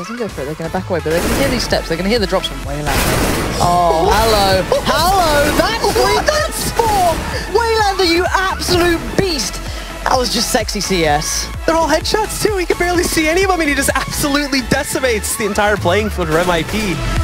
Doesn't go for it. They're going to back away, but they can hear these steps. They're going to hear the drops from Wayland. Oh, hello. hello. That's three. That's sport. Waylander, you absolute beast. That was just sexy CS. They're all headshots too. He can barely see any of them, and he just absolutely decimates the entire playing field for NiP.